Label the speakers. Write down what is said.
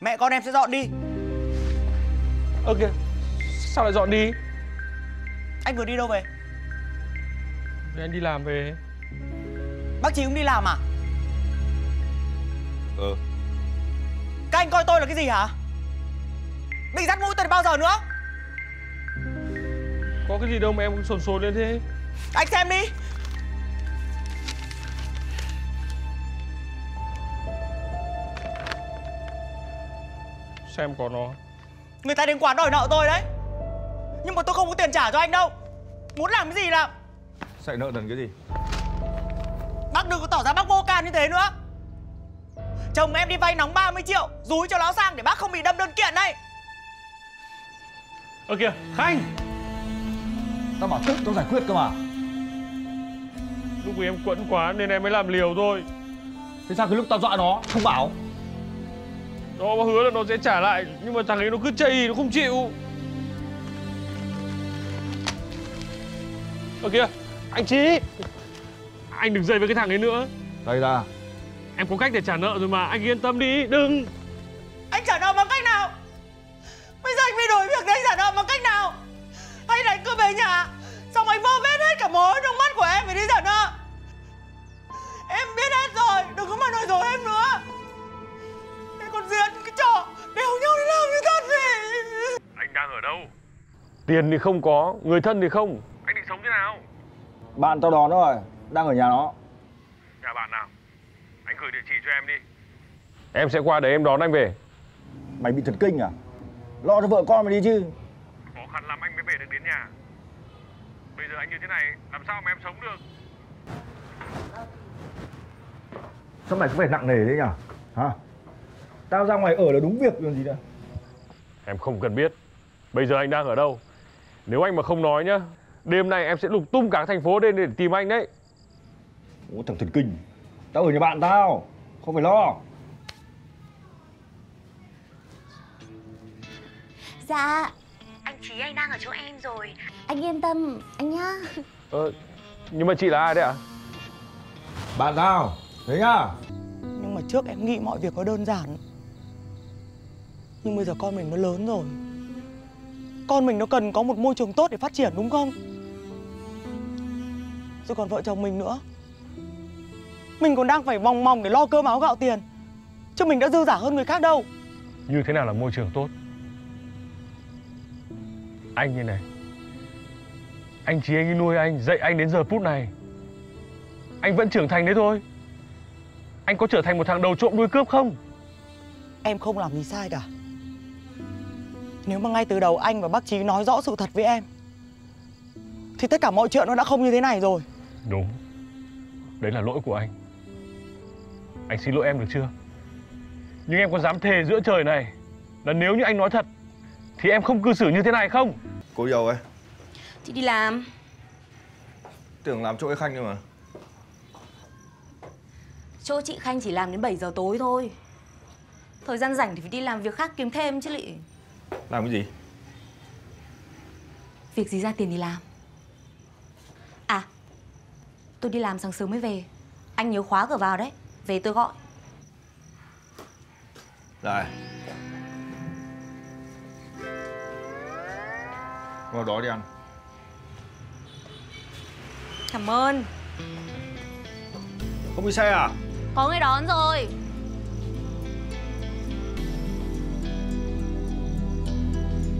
Speaker 1: Mẹ con em sẽ dọn đi.
Speaker 2: Ơ kìa Sao lại dọn đi?
Speaker 1: Anh vừa đi đâu về?
Speaker 2: Để anh đi làm về.
Speaker 1: Bác Chí cũng đi làm à?
Speaker 3: Ờ
Speaker 1: Các anh coi tôi là cái gì hả? Định dắt mũi tôi bao giờ nữa?
Speaker 2: Có cái gì đâu mà em sồn sồn lên thế.
Speaker 1: Anh xem đi
Speaker 2: Xem có nó.
Speaker 1: Người ta đến quán đòi nợ tôi đấy. Nhưng mà tôi không có tiền trả cho anh đâu. Muốn làm cái gì làm?
Speaker 3: Chạy nợ nần cái gì?
Speaker 1: Bác đừng có tỏ ra bác vô can như thế nữa. Chồng em đi vay nóng 30 triệu Rúi cho nó sang để bác không bị đâm đơn kiện đây.
Speaker 2: Ơ kìa Khanh!
Speaker 3: Tao bảo tự tao giải quyết cơ mà.
Speaker 2: Lúc của em quẫn quá nên em mới làm liều thôi.
Speaker 3: Thế sao cái lúc tao dọa nó không bảo
Speaker 2: Nó hứa là nó sẽ trả lại Nhưng mà thằng ấy nó cứ chây nó không chịu. Ơ kìa Anh Chí. Anh đừng dây với cái thằng ấy nữa.
Speaker 3: Đây ra.
Speaker 2: Em có cách để trả nợ rồi mà Anh yên tâm đi Đừng Tiền thì không có Người thân thì không. Anh định sống thế nào?
Speaker 3: Bạn tao đón rồi Đang ở nhà nó.
Speaker 2: Nhà bạn nào? Anh gửi địa chỉ cho em đi. Em sẽ qua để em đón anh về.
Speaker 3: Mày bị thần kinh à? Lo cho vợ con mày đi chứ.
Speaker 2: Khó khăn lắm anh mới về được đến nhà. Bây giờ anh như thế này Làm sao mà em sống được?
Speaker 3: Sao mày cứ phải nặng nề thế nhỉ? Hả? Tao ra ngoài ở là đúng việc còn gì nữa
Speaker 2: Em không cần biết. Bây giờ anh đang ở đâu Nếu anh mà không nói nhá Đêm nay em sẽ lục tung cả thành phố lên để tìm anh đấy.
Speaker 3: Ủa thằng thần kinh Tao ở nhà bạn tao Không phải lo.
Speaker 4: Dạ. Anh Chí anh đang ở chỗ em rồi. Anh yên tâm anh nhá.
Speaker 2: Ờ, Nhưng mà chị là ai đấy ạ?
Speaker 3: Bạn tao Thế nhá.
Speaker 1: Nhưng mà trước em nghĩ mọi việc nó đơn giản. Nhưng bây giờ con mình nó lớn rồi Con mình nó cần có một môi trường tốt để phát triển đúng không? Rồi còn vợ chồng mình nữa. Mình còn đang phải vòng mòng để lo cơm áo gạo tiền Chứ mình đã dư giả hơn người khác đâu.
Speaker 2: Như thế nào là môi trường tốt? Anh như này. Anh chỉ anh ấy nuôi anh Dạy anh đến giờ phút này. Anh vẫn trưởng thành đấy thôi. Anh có trở thành một thằng đầu trộm đuôi cướp không?
Speaker 1: Em không làm gì sai cả Nếu mà ngay từ đầu anh và bác Chí nói rõ sự thật với em Thì tất cả mọi chuyện nó đã không như thế này rồi.
Speaker 2: Đúng. Đấy là lỗi của anh. Anh xin lỗi em được chưa? Nhưng em có dám thề giữa trời này Là nếu như anh nói thật Thì em không cư xử như thế này không?
Speaker 3: Cô đâu ấy.
Speaker 4: Chị đi làm.
Speaker 3: Tưởng làm chỗ cái khanh cơ mà.
Speaker 4: Chỗ chị Khanh chỉ làm đến 7 giờ tối thôi. Thời gian rảnh thì phải đi làm việc khác kiếm thêm chứ lị
Speaker 3: Làm cái gì?
Speaker 4: Việc gì ra tiền thì làm. À Tôi đi làm sáng sớm mới về. Anh nhớ khóa cửa vào đấy. Về tôi gọi.
Speaker 3: Này Vào đó đi ăn.
Speaker 4: Cảm ơn.
Speaker 3: Không đi xe à?
Speaker 4: Có người đón rồi